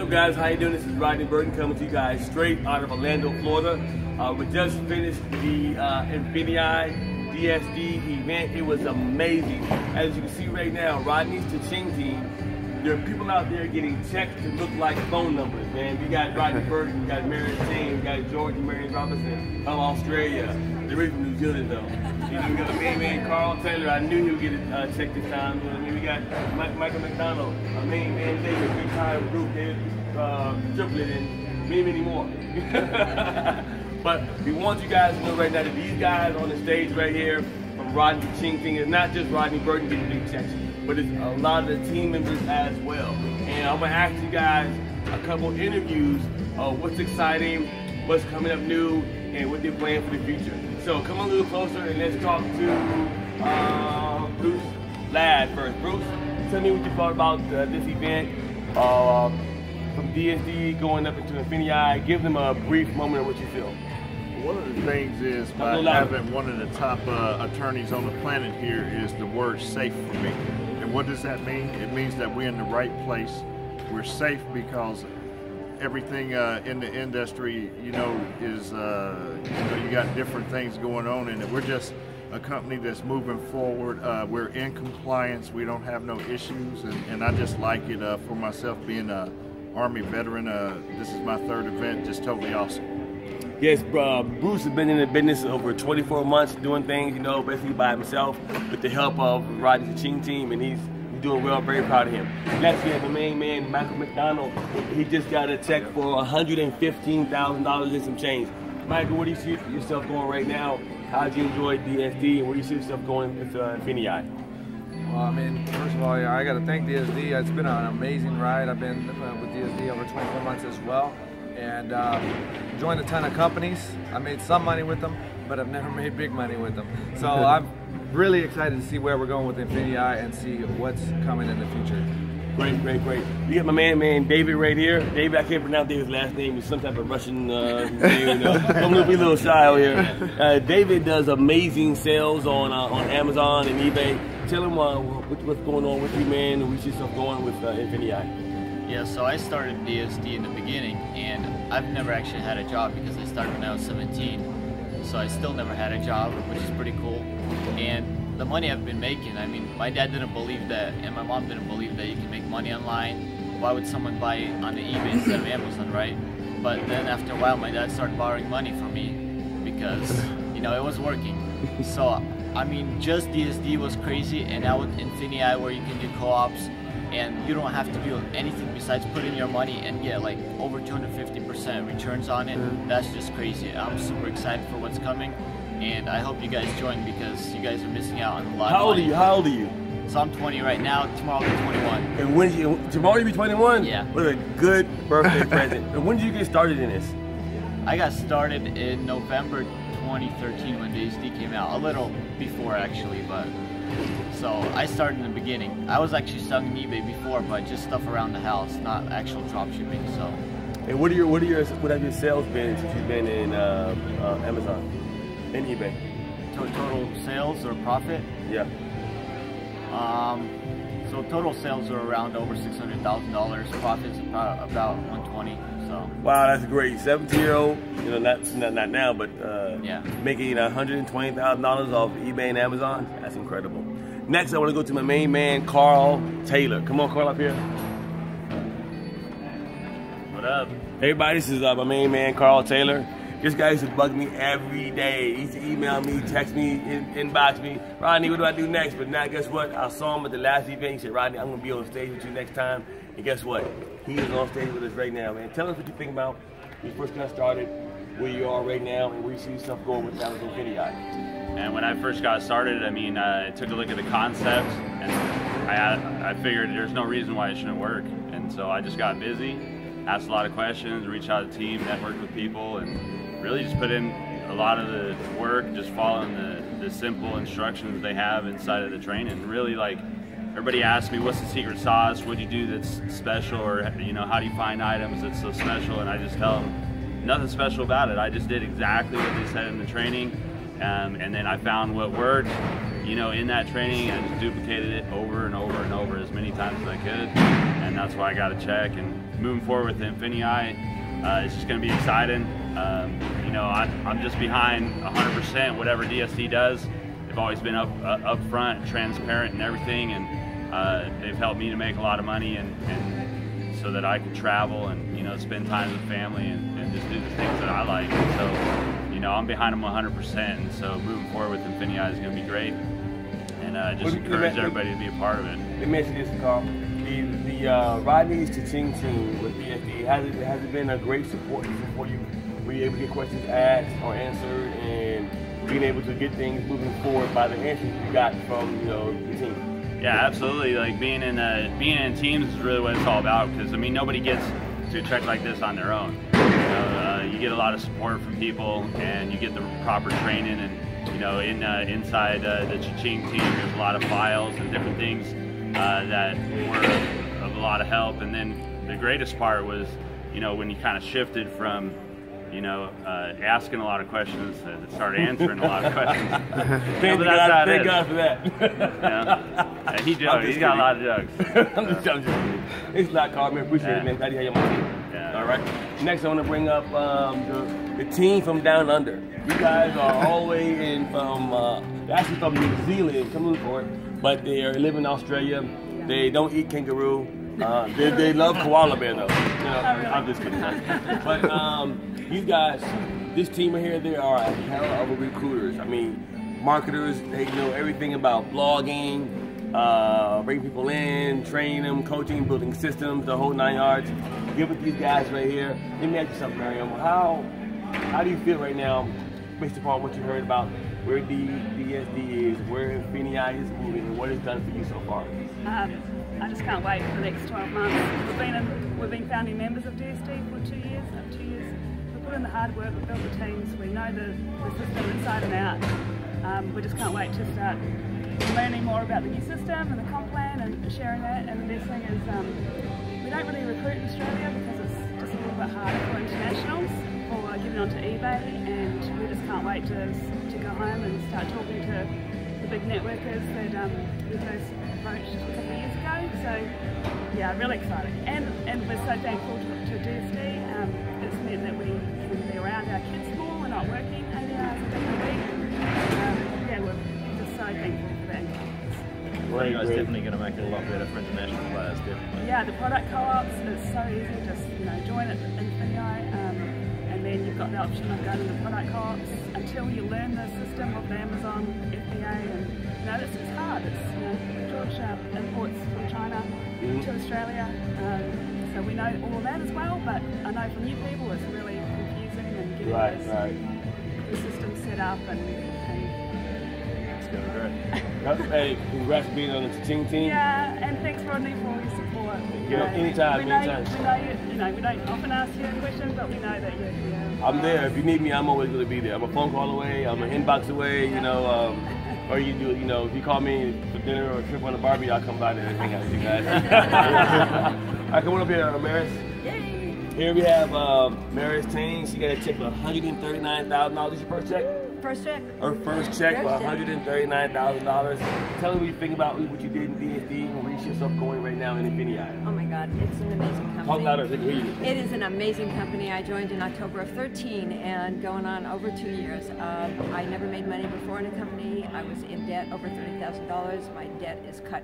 up, guys? How you doing? This is Rodney Burton coming to you guys straight out of Orlando, Florida. Uh, we just finished the uh, Infinii DSD event. It was amazing. As you can see right now, Rodney's Ching team. There are people out there getting checks that look like phone numbers, man. You got Rodney Burton, you got Marion Ting, you got George and Marion Robinson from Australia. They're from New Zealand, though. You know, we got a main man, Carl Taylor. I knew he would get a uh, check this time. You know, I mean, we got Mike, Michael McDonald, a main man, David, big time group, David uh, Triplett, and many, many more. but we want you guys to know right now that these guys on the stage right here from Rodney Ching Ting is not just Rodney Burton getting big checks, but it's a lot of the team members as well. And I'm gonna ask you guys a couple interviews of what's exciting, what's coming up new, and what they're planning for the future. So come a little closer and let's talk to uh, Bruce Ladd first. Bruce, tell me what you thought about uh, this event. Uh, from DSD going up into Infinii, give them a brief moment of what you feel. One of the things is by having one of the top uh, attorneys on the planet here is the word safe for me. And what does that mean? It means that we're in the right place. We're safe because everything uh, in the industry, you know, is, uh, you know, you got different things going on it. We're just a company that's moving forward. Uh, we're in compliance. We don't have no issues. And, and I just like it uh, for myself being a Army veteran. Uh, this is my third event, just totally awesome. Yes, uh, Bruce has been in the business over 24 months doing things, you know, basically by himself with the help of Rodney Ching team, and he's doing well. Very proud of him. Next, we have the main man, Michael McDonald. He just got a check for $115,000 in some change. Michael, what do you see yourself going right now? How do you enjoy DSD, and where do you see yourself going with uh, Infinii? Well, I mean, first of all, I got to thank DSD. It's been an amazing ride. I've been uh, with DSD over 24 months as well, and uh, joined a ton of companies. I made some money with them, but I've never made big money with them. So I'm really excited to see where we're going with Infinii and see what's coming in the future. Great, great, great. You got my man, man, David right here. David, I can't pronounce David's last name. He's some type of Russian uh, name. I'm gonna be a little shy out here. Uh, David does amazing sales on uh, on Amazon and eBay. Tell him uh, what's going on with you, man, and we see stuff going with uh, Infinii. Yeah, so I started DSD in the beginning, and I've never actually had a job because I started when I was 17. So I still never had a job, which is pretty cool. And the money I've been making, I mean, my dad didn't believe that, and my mom didn't believe that you can make money online. Why would someone buy it on the eBay instead of Amazon, right? But then after a while, my dad started borrowing money from me because, you know, it was working. So, I mean, just DSD was crazy, and now with Infinii, where you can do co-ops, and you don't have to do anything besides put in your money and get like over 250% returns on it. Mm-hmm. That's just crazy. I'm super excited for what's coming and I hope you guys join because you guys are missing out on a lot. How old are you? How old are you? So I'm 20 right now. Tomorrow I'll be 21. And when you tomorrow you'll be 21? Yeah. What a good birthday present. And when did you get started in this? I got started in November 2013 when DSD came out. A little before actually, but so I started in the beginning. I was actually selling eBay before, but just stuff around the house, not actual drop shipping. So. And what are your what are your what have your sales been since you've been in uh, uh, Amazon? and eBay? Total sales or profit? Yeah. Um, so total sales are around over six hundred thousand dollars. Profits about about one twenty. So. Wow, that's great. Seventeen year old, you know, not not, not now, but uh, yeah, making one hundred and twenty thousand dollars off eBay and Amazon. That's incredible. Next, I want to go to my main man, Carl Taylor. Come on, Carl, up here. What up? Everybody, this is uh, my main man, Carl Taylor. This guy used to bug me every day. He used to email me, text me, in, inbox me. Rodney, what do I do next? But now, guess what? I saw him at the last event. He said, Rodney, I'm going to be on stage with you next time. And guess what? He is on stage with us right now, man. Tell us what you think about when you first got started, where you are right now, and where you see yourself going with Amazon Video. And when I first got started, I mean, uh, I took a look at the concept, and I, I figured there's no reason why it shouldn't work. And so I just got busy, asked a lot of questions, reached out to the team, networked with people, and really just put in a lot of the work, just following the, the simple instructions they have inside of the training. Really, like everybody asks me, "What's the secret sauce? What do you do that's special?" Or you know, how do you find items that's so special? And I just tell them nothing special about it. I just did exactly what they said in the training, um, and then I found what worked. You know, in that training, I just duplicated it over and over and over as many times as I could, and that's why I got a check and moving forward with the Infinii, uh, it's just going to be exciting. Um, you know, I, am just behind 100% whatever DSD does. They've always been up uh, up front, transparent, and everything, and uh, they've helped me to make a lot of money and, and so that I can travel and you know spend time with family and, and just do the things that I like. So, you know, I'm behind them 100%. And so moving forward with Infinii is going to be great, and uh, just encourage everybody to be a part of it. Let me this, Carl. The the uh, Rodney's Cha-Ching team with DSD has it has it been a great support for you? Were you able to get questions asked or answered and being able to get things moving forward by the answers you got from you know the team? Yeah, absolutely. Like being in uh, being in teams is really what it's all about. Because I mean, nobody gets to a trek like this on their own. You, know, uh, you get a lot of support from people, and you get the proper training. And you know, in uh, inside uh, the Cha-Ching team, there's a lot of files and different things uh, that were of a lot of help. And then the greatest part was, you know, when you kind of shifted from you know, uh, asking a lot of questions and start answering a lot of questions. thank God, thank God for that. yeah. he jokes. He's got a lot of jokes. I'm just joking. It's not Carl, man. Appreciate yeah. it, man. Glad you have you on my team. Yeah. All right. Next, I want to bring up um, the, the, team from down under. You guys are all the way in from, uh, actually from New Zealand, come for it, but they are living in Australia. They don't eat kangaroo. Uh, they, they love koala bear though. You know, I'm just kidding. But um, you guys, this team here, they are a hell of a recruiters. I mean, marketers, they know everything about blogging, uh, bring people in, train them, coaching, building systems, the whole nine yards. Get with these guys right here. Let me ask you something, Miriam. How how do you feel right now, based upon what you heard about where DSD is, where Infinii is moving, and what it's done for you so far? Um, I just can't wait for the next 12 months. We've been in, we've been founding members of DSD for two years, two years. We've put in the hard work, we've built the teams, we know the, the system inside and out. Um, we just can't wait to start learning more about the new system and the comp plan and sharing that. And the best thing is um, we don't really recruit in Australia getting onto eBay and we just can't wait to, to go home and start talking to the big networkers that um, we first approached a couple of years ago. So yeah, really exciting. And and we're so thankful to, to DSD. Um, it's meant that we can be around our kids more. We're not working 80 hours a week. Um, yeah, we're just so thankful for that. Well, you guys definitely going to make it a lot better for international players, definitely. Yeah, the product co-ops, it's so easy, just, you know, join it and then you've got the option of going to the product co-ops until you learn the system of the Amazon FBA, and, you know, this is hard. It's, you know, George uh, imports from China mm. to Australia, um, so we know all of that as well, but I know for new people it's really confusing and getting right, right. the system set up and, and going great. hey, congrats being on the Cha-Ching team. Yeah, and Rodney for your support. You know, anytime, we know, anytime. We know you, you know, we don't often ask you a question, but we know that you're here. I'm there. If you need me, I'm always going to be there. I'm a phone call away. I'm an inbox away. You know, um, or you do, you know, if you call me for dinner or a trip on a Barbie, I'll come by there and hang out with you guys. All right, come on up here, uh, Maris. Yay. Here we have uh, Maris Tain. She got a check for $139,000. Is your first check? First check. Her first check for $139,000. Tell me what you think about what you did in DSD and where you see yourself going right now in Infinii. Oh my God, it's an amazing company. Talk louder, they can. It is an amazing company. I joined in October of 13 and going on over two years. Uh, I never made money before in a company. I was in debt over $30,000. My debt is cut